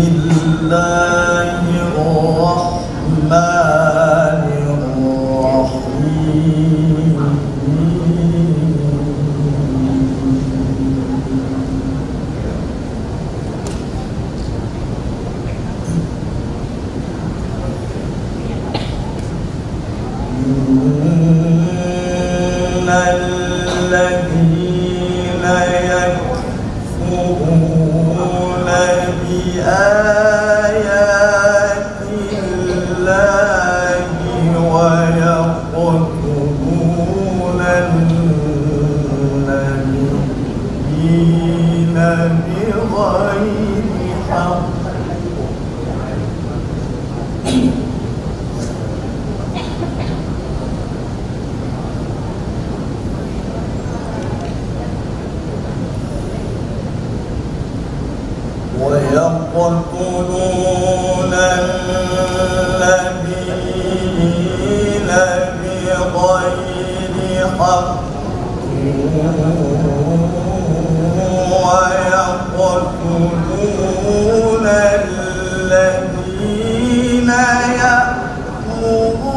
الله الرحمن الرحيم يقتلون النبيين بغير حق ويقتلون الذين يأمرون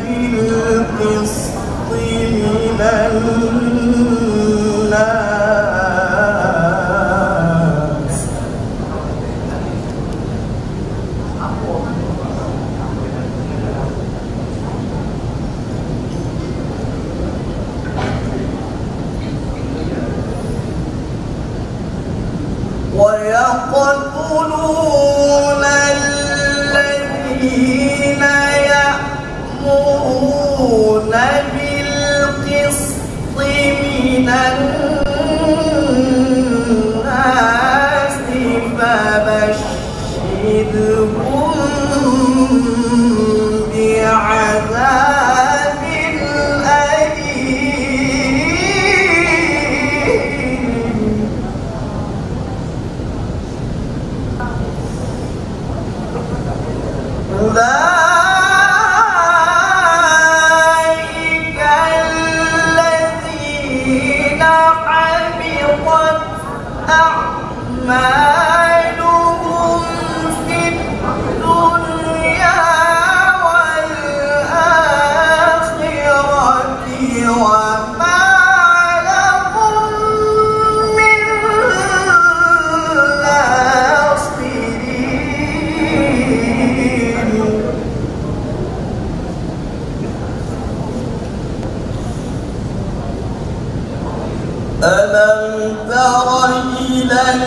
بالقسط من المسلمين 我们。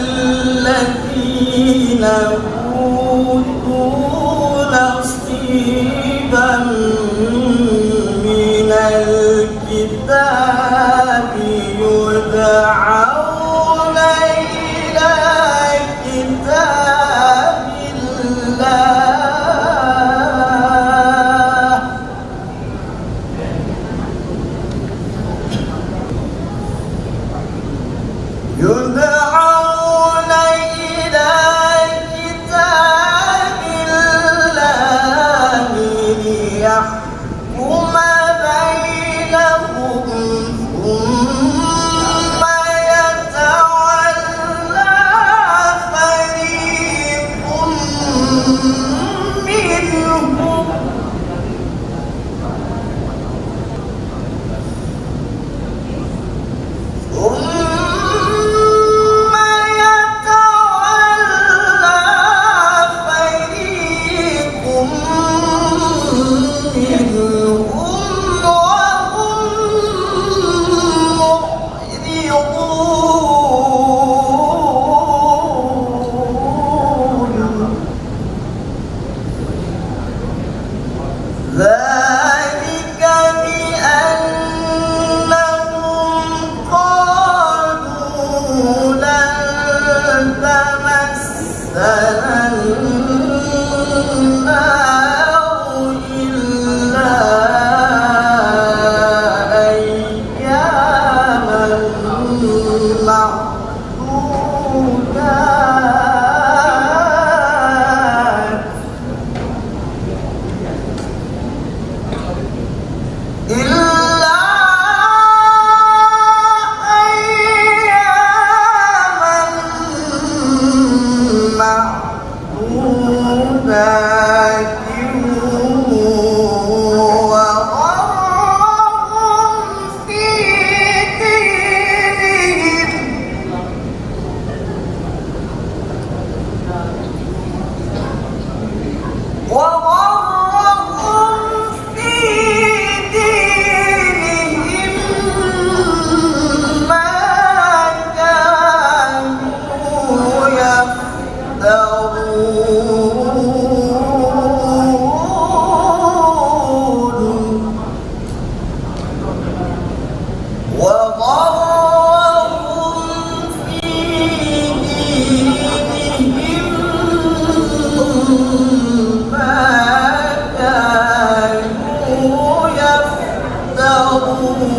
الذين أوتوا نصيبا من الكتاب يدعون فحكم بينهم ثم Rabbana Oh.